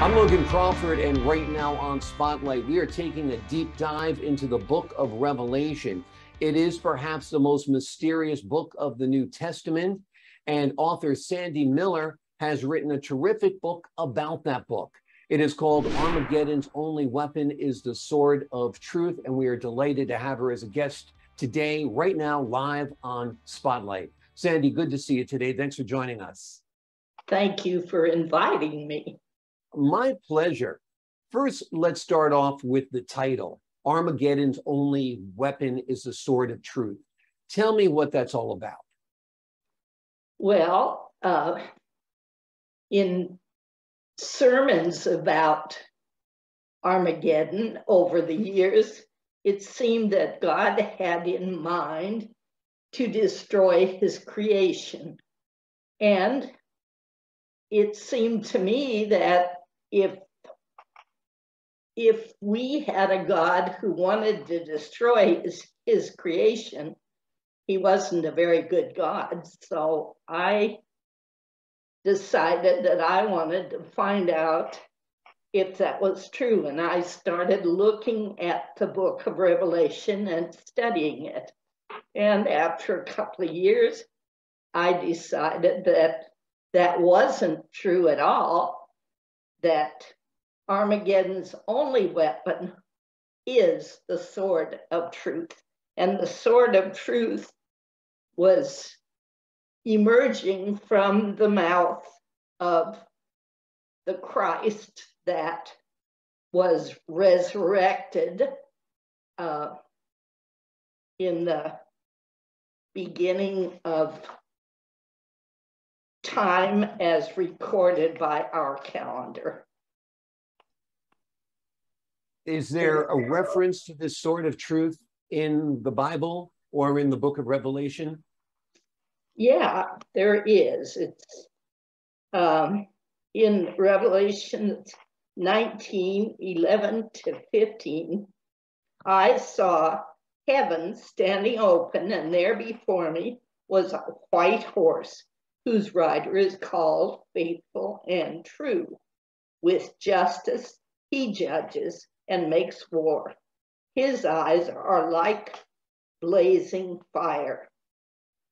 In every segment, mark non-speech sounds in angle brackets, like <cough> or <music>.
I'm Logan Crawford, and right now on Spotlight, we are taking a deep dive into the book of Revelation. It is perhaps the most mysterious book of the New Testament, and author Sandy Miller has written a terrific book about that book. It is called Armageddon's Only Weapon is the Sword of Truth, and we are delighted to have her as a guest today, right now, live on Spotlight. Sandy, good to see you today. Thanks for joining us. Thank you for inviting me. My pleasure. First, let's start off with the title Armageddon's only weapon is the sword of truth. Tell me what that's all about. Well, uh, in sermons about Armageddon over the years, it seemed that God had in mind to destroy his creation. And it seemed to me that if if we had a God who wanted to destroy his, his creation, he wasn't a very good God. So I decided that I wanted to find out if that was true. And I started looking at the book of Revelation and studying it. And after a couple of years, I decided that that wasn't true at all that Armageddon's only weapon is the sword of truth. And the sword of truth was emerging from the mouth of the Christ that was resurrected uh, in the beginning of time as recorded by our calendar. Is there a reference to this sort of truth in the Bible or in the book of Revelation? Yeah, there is. It's um, in Revelation 19 11 to 15. I saw heaven standing open, and there before me was a white horse whose rider is called faithful and true. With justice, he judges and makes war. His eyes are like blazing fire,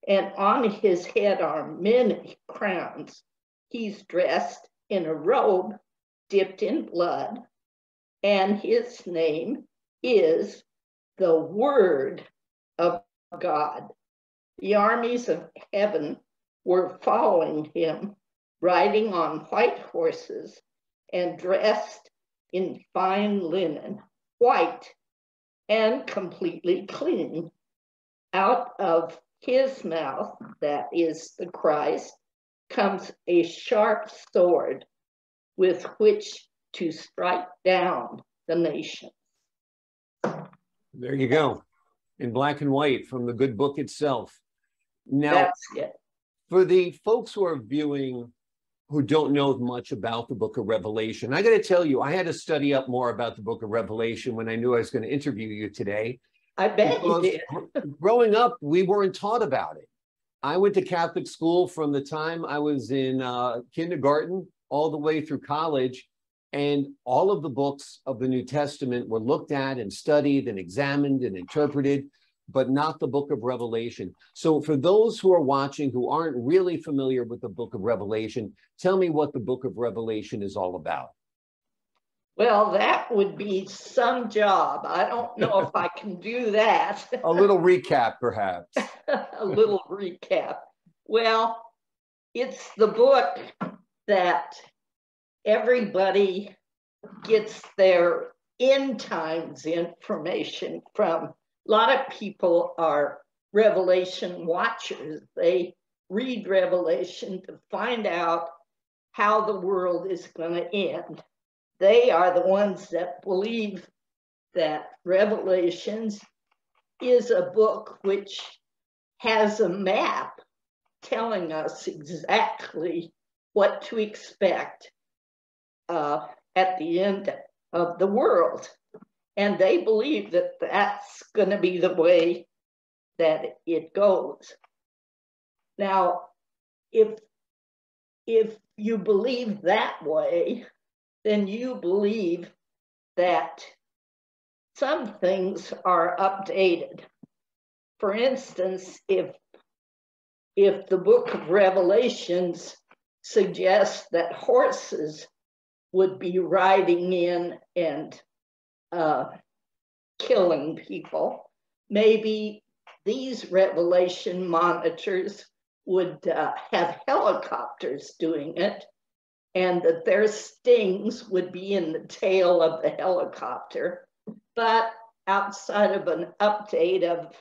and on his head are many crowns. He's dressed in a robe dipped in blood, and his name is the Word of God. The armies of heaven were following him, riding on white horses and dressed in fine linen, white and completely clean. Out of his mouth, that is the Christ, comes a sharp sword with which to strike down the nations. There you go, in black and white from the good book itself. Now, That's it for the folks who are viewing who don't know much about the book of Revelation, I got to tell you, I had to study up more about the book of Revelation when I knew I was going to interview you today. I bet you did. growing up, we weren't taught about it. I went to Catholic school from the time I was in uh, kindergarten all the way through college. And all of the books of the New Testament were looked at and studied and examined and interpreted but not the book of Revelation. So, for those who are watching who aren't really familiar with the book of Revelation, tell me what the book of Revelation is all about. Well, that would be some job. I don't know if I can do that. <laughs> A little recap, perhaps. <laughs> A little recap. Well, it's the book that everybody gets their end times information from a lot of people are Revelation watchers. They read Revelation to find out how the world is going to end. They are the ones that believe that Revelations is a book which has a map telling us exactly what to expect uh, at the end of the world. And they believe that that's going to be the way that it goes. Now, if if you believe that way, then you believe that some things are updated. For instance, if if the book of Revelations suggests that horses would be riding in and uh, killing people, maybe these revelation monitors would uh, have helicopters doing it and that their stings would be in the tail of the helicopter. But outside of an update of,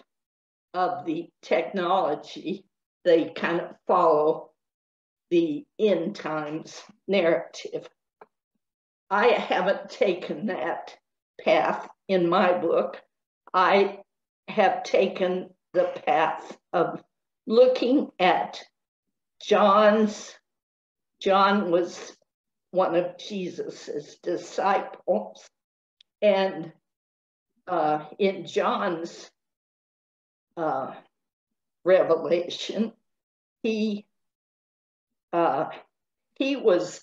of the technology, they kind of follow the end times narrative. I haven't taken that path in my book. I have taken the path of looking at John's John was one of Jesus's disciples. And uh, in John's uh, revelation, he uh, he was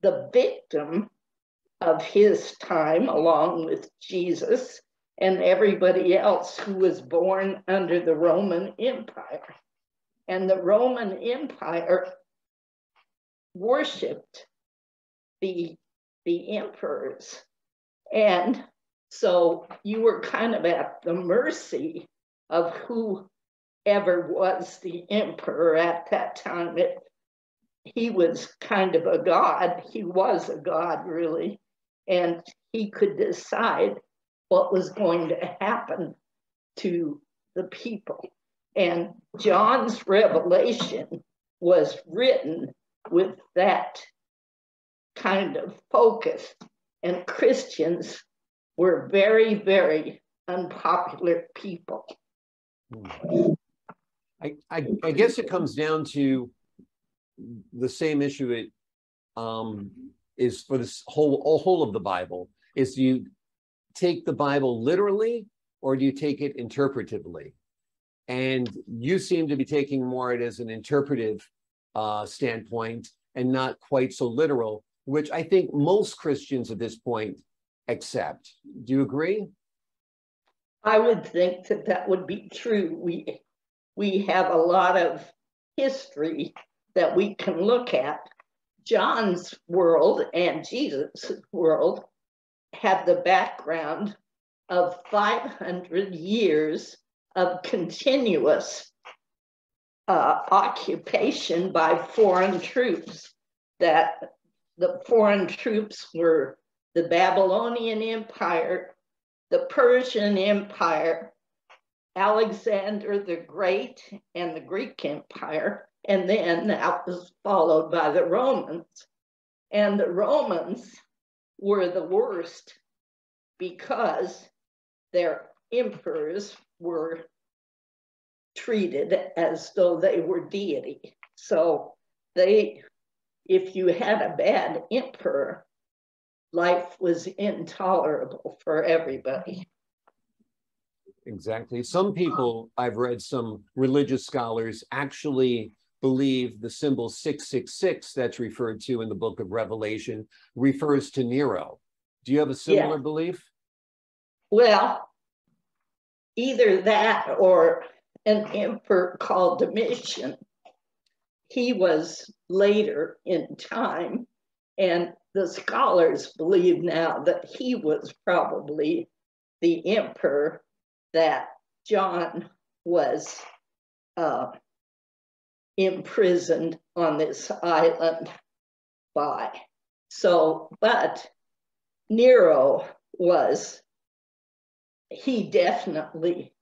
the victim of his time, along with Jesus and everybody else who was born under the Roman Empire. And the Roman Empire worshipped the, the emperors. And so you were kind of at the mercy of whoever was the emperor at that time. It, he was kind of a god. He was a god, really. And he could decide what was going to happen to the people. And John's revelation was written with that kind of focus. And Christians were very, very unpopular people. I, I, I guess it comes down to the same issue it um, is for this whole whole of the Bible is do you take the Bible literally or do you take it interpretively? And you seem to be taking more it as an interpretive uh, standpoint and not quite so literal, which I think most Christians at this point accept. Do you agree? I would think that that would be true. We we have a lot of history that we can look at. John's world and Jesus' world have the background of 500 years of continuous uh, occupation by foreign troops, that the foreign troops were the Babylonian Empire, the Persian Empire, Alexander the Great, and the Greek Empire. And then that was followed by the Romans. And the Romans were the worst because their emperors were treated as though they were deity. So they, if you had a bad emperor, life was intolerable for everybody. Exactly. Some people, I've read some religious scholars actually believe the symbol 666 that's referred to in the book of Revelation refers to Nero. Do you have a similar yeah. belief? Well, either that or an emperor called Domitian. He was later in time, and the scholars believe now that he was probably the emperor that John was uh, imprisoned on this island by. So, but Nero was, he definitely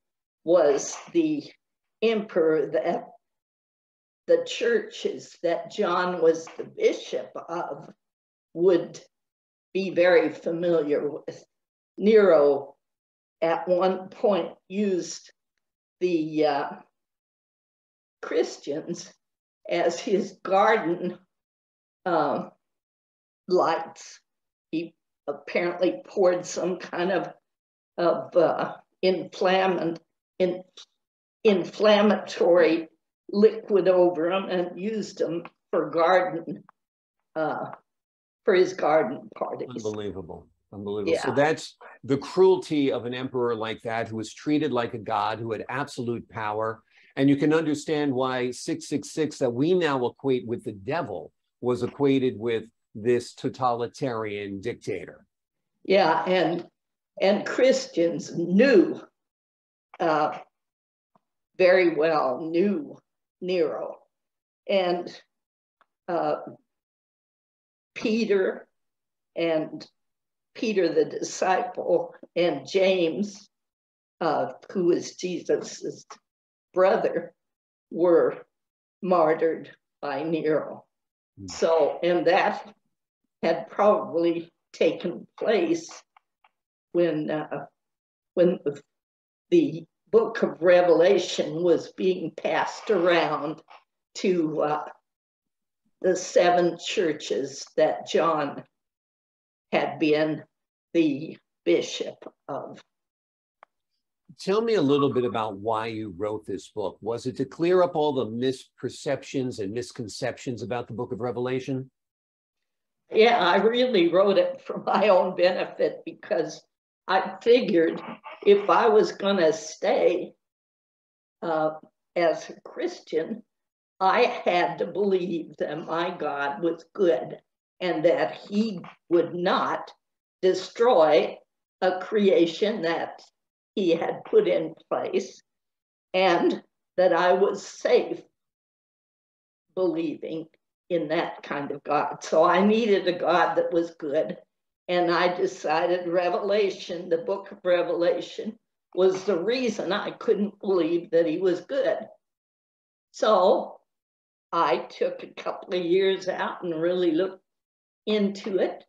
was the emperor that the churches that John was the bishop of would be very familiar with. Nero at one point used the uh, Christians as his garden uh, lights. He apparently poured some kind of, of uh, inflammant, in, inflammatory liquid over them and used them for garden uh, for his garden parties. Unbelievable. Unbelievable. Yeah. So that's the cruelty of an emperor like that who was treated like a god, who had absolute power. And you can understand why 666 that we now equate with the devil was equated with this totalitarian dictator. Yeah, and and Christians knew uh, very well knew Nero, and uh, Peter and Peter the disciple and James, uh, who was Jesus' brother, were martyred by Nero. Mm. So, and that had probably taken place when uh, when the, the book of Revelation was being passed around to uh, the seven churches that John had been the bishop of. Tell me a little bit about why you wrote this book. Was it to clear up all the misperceptions and misconceptions about the book of Revelation? Yeah, I really wrote it for my own benefit because I figured if I was going to stay uh, as a Christian, I had to believe that my God was good and that he would not destroy a creation that he had put in place and that I was safe believing in that kind of God. So I needed a God that was good and I decided Revelation, the book of Revelation, was the reason I couldn't believe that he was good. So I took a couple of years out and really looked into it.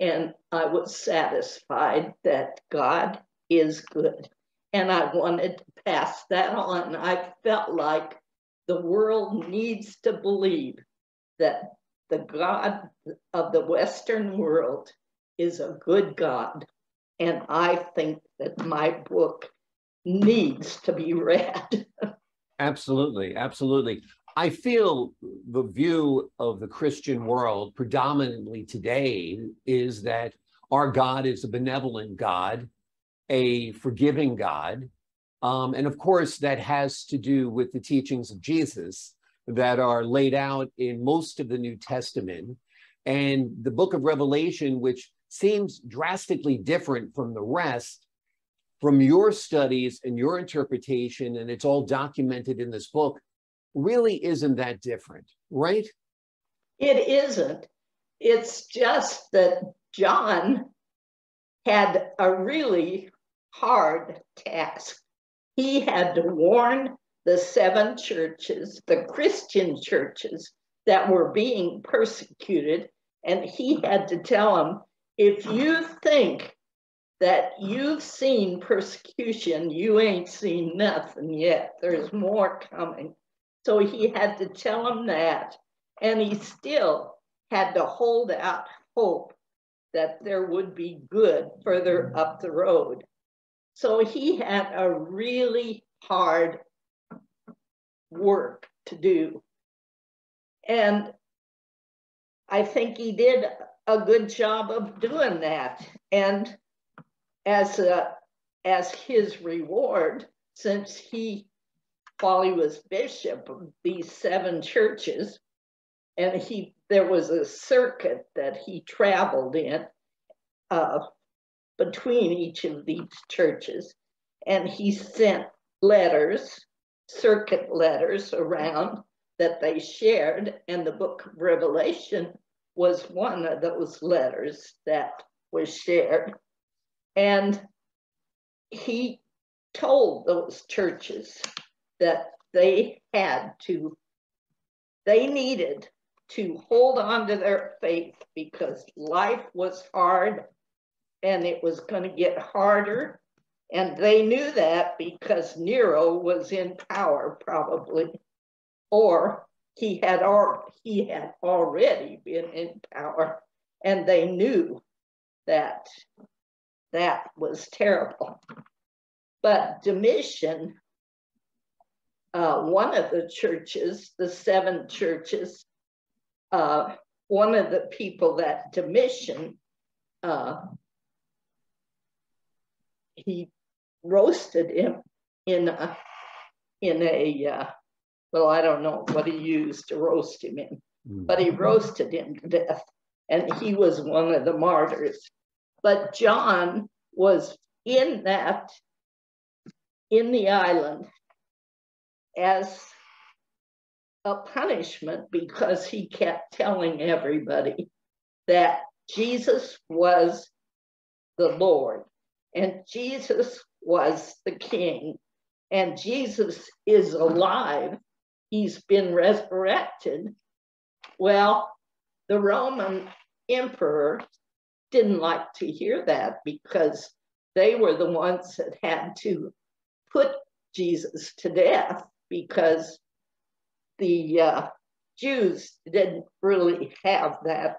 And I was satisfied that God is good. And I wanted to pass that on. I felt like the world needs to believe that the God of the Western world is a good God. And I think that my book needs to be <laughs> read. absolutely, absolutely. I feel the view of the Christian world predominantly today is that our God is a benevolent God, a forgiving God. Um, and of course, that has to do with the teachings of Jesus that are laid out in most of the New Testament. And the book of Revelation, which seems drastically different from the rest from your studies and your interpretation, and it's all documented in this book, really isn't that different, right? It isn't. It's just that John had a really hard task. He had to warn the seven churches, the Christian churches that were being persecuted, and he had to tell them if you think that you've seen persecution, you ain't seen nothing yet. There's more coming. So he had to tell them that. And he still had to hold out hope that there would be good further up the road. So he had a really hard work to do. And I think he did a good job of doing that. And as a, as his reward, since he, while he was bishop of these seven churches, and he there was a circuit that he traveled in uh, between each of these churches, and he sent letters, circuit letters around that they shared, and the book of Revelation was one of those letters that was shared. And he told those churches that they had to, they needed to hold on to their faith because life was hard and it was going to get harder. And they knew that because Nero was in power, probably, or he had, al- he had already been in power, and they knew that that was terrible. But Domitian, uh, one of the churches, the seven churches, uh, one of the people that Domitian, uh, he roasted him in a, in a, uh, well, I don't know what he used to roast him in, mm. but he roasted him to death. And he was one of the martyrs. But John was in that, in the island as a punishment because he kept telling everybody that Jesus was the Lord and Jesus was the King and Jesus is alive. He's been resurrected. Well, the Roman emperor didn't like to hear that because they were the ones that had to put Jesus to death because the uh, Jews didn't really have that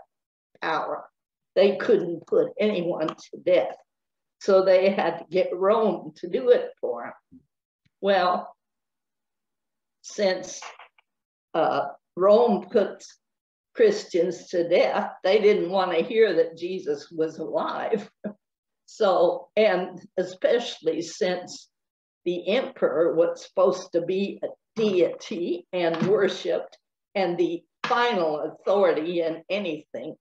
power. They couldn't put anyone to death. So they had to get Rome to do it for them. Well, since uh, Rome puts Christians to death, they didn't want to hear that Jesus was alive. <laughs> so, and especially since the emperor was supposed to be a deity and worshiped and the final authority in anything.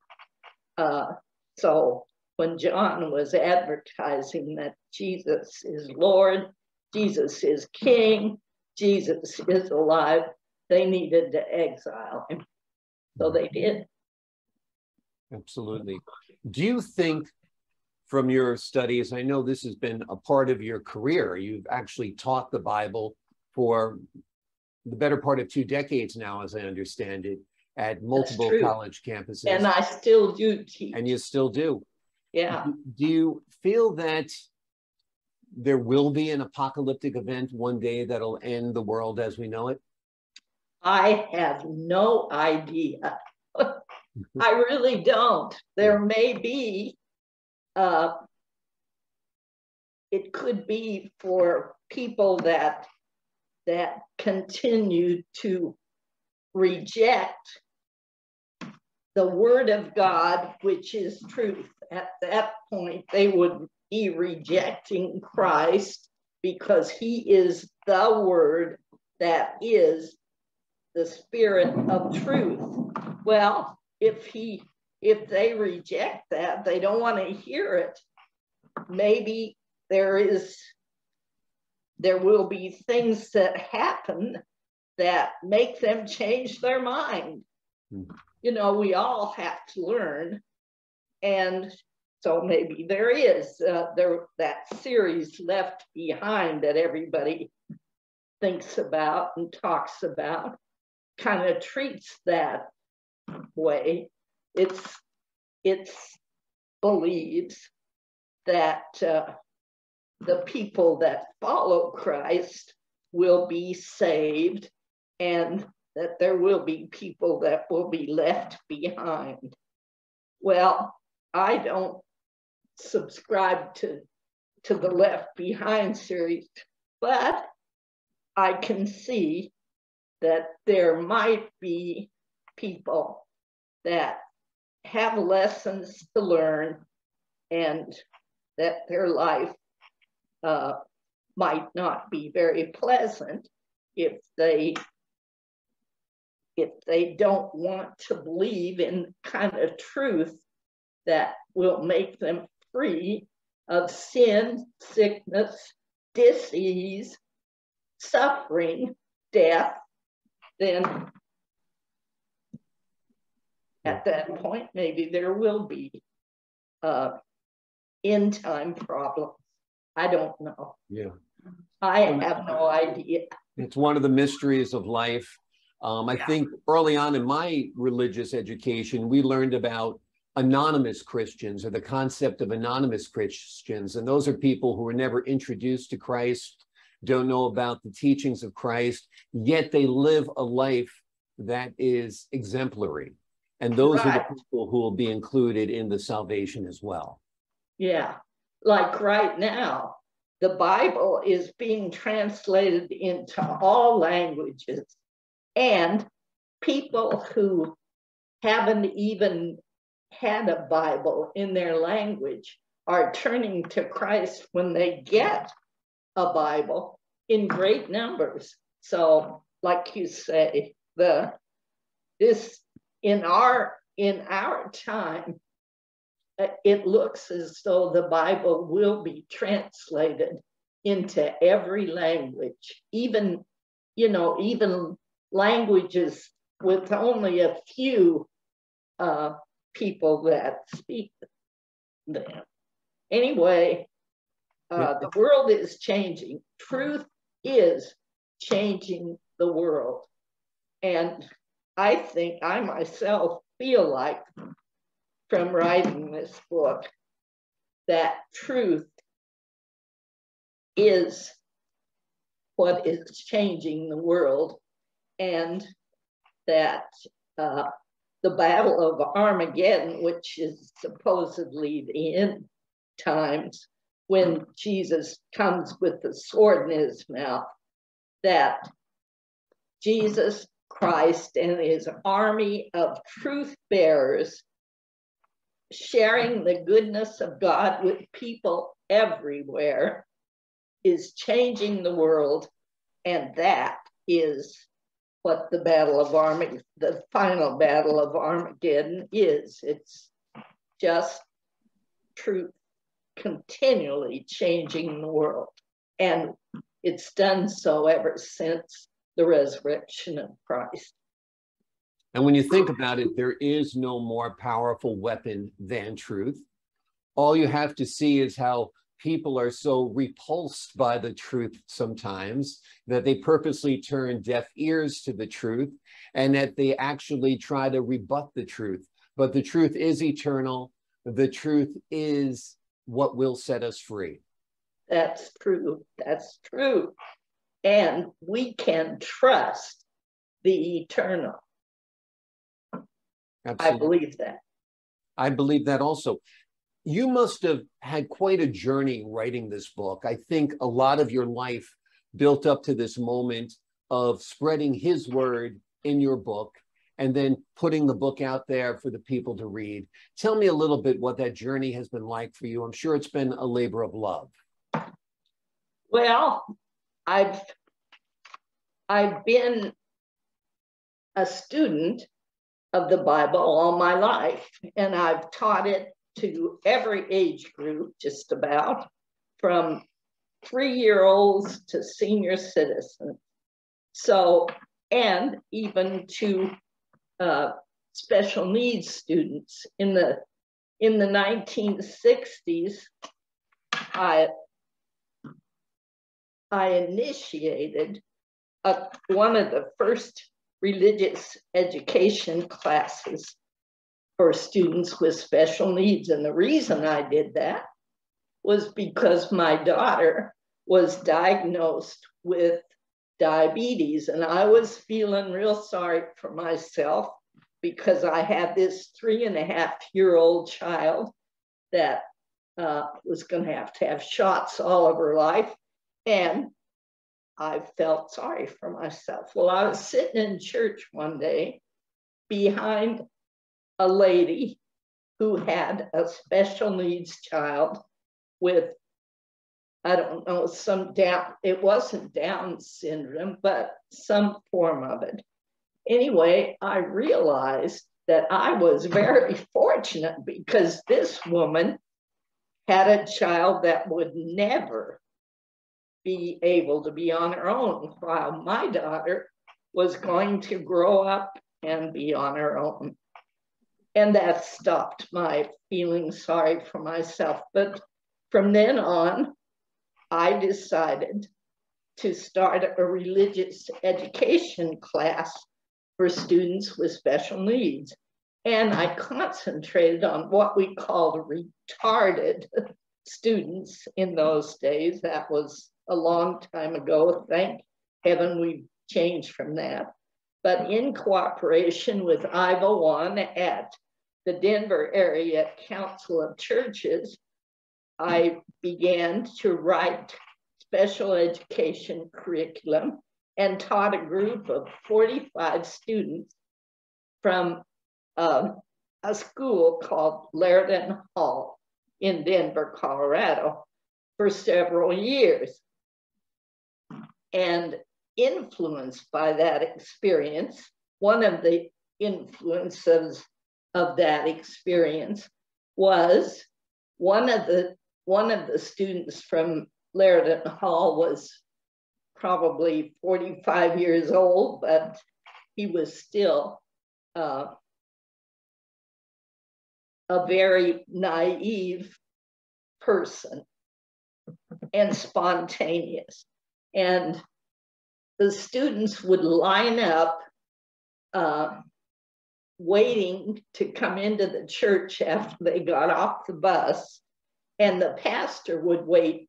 Uh, so when John was advertising that Jesus is Lord, Jesus is King, Jesus is alive, they needed to exile him. So they did. Absolutely. Do you think from your studies, I know this has been a part of your career, you've actually taught the Bible for the better part of two decades now, as I understand it, at multiple college campuses. And I still do teach. And you still do. Yeah. Do you feel that there will be an apocalyptic event one day that'll end the world as we know it? I have no idea. <laughs> I really don't. There may be, uh, it could be for people that that continue to reject the word of God, which is truth. At that point, they would be rejecting Christ because he is the word that is the spirit of truth. Well, if he if they reject that, they don't want to hear it. Maybe there is there will be things that happen that make them change their mind. Mm. You know, we all have to learn. And so maybe there is uh, there that series left behind that everybody thinks about and talks about kind of treats that way. It's it's believes that uh, the people that follow Christ will be saved and that there will be people that will be left behind. Well, I don't subscribe to, to the Left Behind series, but I can see that there might be people that have lessons to learn and that their life uh, might not be very pleasant if they if they don't want to believe in kind of truth that will make them free of sin, sickness, disease, suffering, death, then at that point, maybe there will be uh, end time problems. I don't know. Yeah. I have no idea. It's one of the mysteries of life. Um, I yeah. think early on in my religious education, we learned about anonymous Christians or the concept of anonymous Christians. And those are people who were never introduced to Christ, don't know about the teachings of Christ, yet they live a life that is exemplary. And those right. are the people who will be included in the salvation as well. Yeah like right now, the Bible is being translated into all languages, and people who haven't even had a Bible in their language are turning to Christ when they get a Bible in great numbers. So, like you say, the this in our in our time, it looks as though the Bible will be translated into every language, even you know, even languages with only a few uh, people that speak them. Anyway, uh, the world is changing. Truth is changing the world. And I think I myself feel like from writing this book that truth is what is changing the world and that uh, the Battle of Armageddon, which is supposedly the end times when Jesus comes with the sword in his mouth, that Jesus Christ and his army of truth bearers sharing the goodness of God with people everywhere is changing the world. And that is what the Battle of Armageddon, the final Battle of Armageddon is. It's just truth continually changing the world. And it's done so ever since the resurrection of Christ. And when you think about it, there is no more powerful weapon than truth. All you have to see is how people are so repulsed by the truth sometimes that they purposely turn deaf ears to the truth and that they actually try to rebut the truth. But the truth is eternal. The truth is what will set us free. That's true. That's true. And we can trust the eternal. Absolutely. I believe that. I believe that also you must have had quite a journey writing this book. I think a lot of your life built up to this moment of spreading his word in your book and then putting the book out there for the people to read. Tell me a little bit what that journey has been like for you. I'm sure it's been a labor of love. Well, I've I've been a student of the Bible all my life, and I've taught it to every age group, just about, from three year olds to senior citizens. So, and even to uh, special needs students. In the in the 1960s, I I initiated a, one of the first religious education classes for students with special needs. And the reason I did that was because my daughter was diagnosed with diabetes. And I was feeling real sorry for myself because I had this three and a half year old child that uh, was going to have to have shots all of her life. And I felt sorry for myself. Well, I was sitting in church one day behind a lady who had a special needs child with, I don't know, some down, it wasn't Down syndrome, but some form of it. Anyway, I realized that I was very <laughs> fortunate because this woman had a child that would never be able to be on her own, while my daughter was going to grow up and be on her own. And that stopped my feeling sorry for myself. But from then on, I decided to start a religious education class for students with special needs. And I concentrated on what we called retarded students in those days. That was a long time ago. Thank heaven we've changed from that. But in cooperation with Iva One at the Denver Area Council of Churches, I began to write special education curriculum and taught a group of 45 students from um, a school called Laradon Hall in Denver, Colorado for several years. And influenced by that experience, one of the influences of that experience was one of the one of the students from Laradon Hall was probably 45 years old, but he was still uh, a very naive person and spontaneous. And the students would line up uh, waiting to come into the church after they got off the bus. And the pastor would wait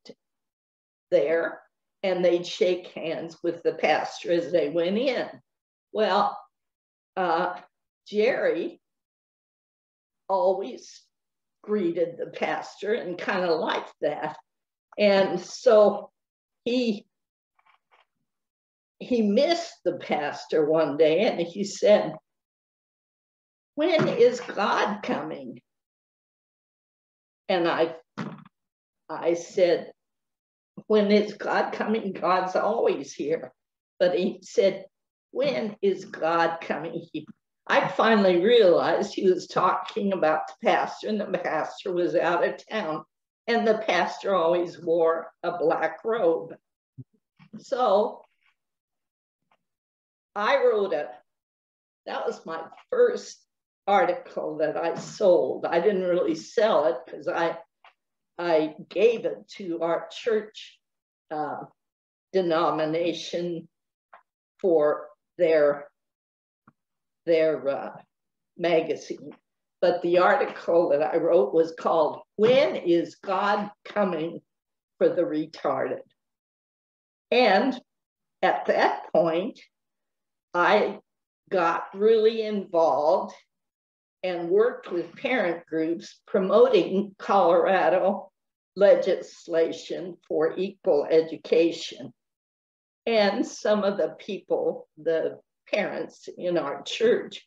there and they'd shake hands with the pastor as they went in. Well, uh, Jerry always greeted the pastor and kind of liked that. And so he he missed the pastor one day and he said, When is God coming? And I I said, When is God coming? God's always here. But he said, When is God coming? I finally realized he was talking about the pastor, and the pastor was out of town. And the pastor always wore a black robe. So I wrote it. That was my first article that I sold. I didn't really sell it because I I gave it to our church uh, denomination for their their uh, magazine. But the article that I wrote was called "When is God Coming for the Retarded?" And at that point, I got really involved and worked with parent groups promoting Colorado legislation for equal education. And some of the people, the parents in our church,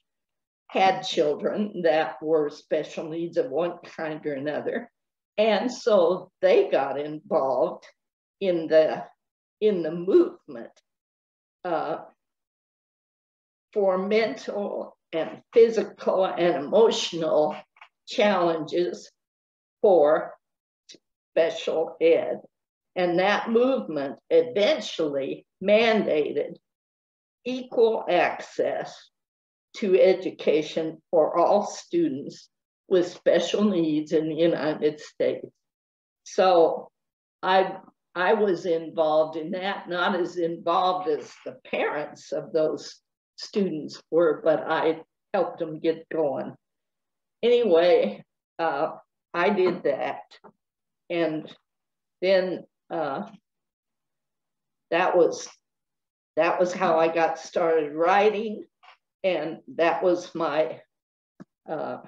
had children that were special needs of one kind or another. And so they got involved in the in the movement. Uh, for mental and physical and emotional challenges for special ed. And that movement eventually mandated equal access to education for all students with special needs in the United States. So I, I was involved in that, not as involved as the parents of those students were, but I helped them get going. Anyway, uh, I did that. And then uh, that was that was how I got started writing. And that was my uh,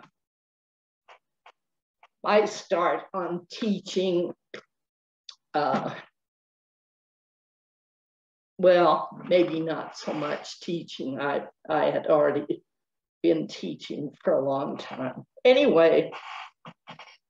my start on teaching uh, well, maybe not so much teaching. I, I had already been teaching for a long time. Anyway.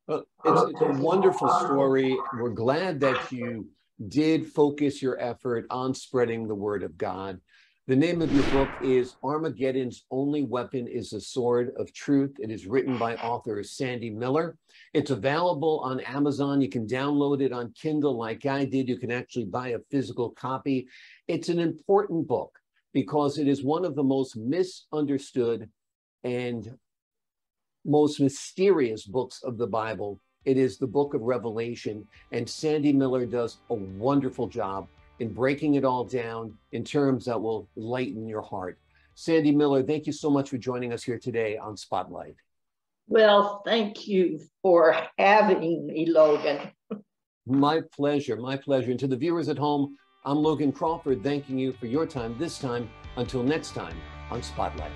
Well, it's, it's a wonderful story. We're glad that you did focus your effort on spreading the word of God. The name of your book is Armageddon's Only Weapon is the Sword of Truth. It is written by author Sandy Miller. It's available on Amazon. You can download it on Kindle like I did. You can actually buy a physical copy. It's an important book because it is one of the most misunderstood and most mysterious books of the Bible. It is the book of Revelation, and Sandy Miller does a wonderful job in breaking it all down in terms that will lighten your heart. Sandy Miller, thank you so much for joining us here today on Spotlight. Well, thank you for having me, Logan. my pleasure, my pleasure. And to the viewers at home, I'm Logan Crawford, thanking you for your time this time. Until next time on Spotlight.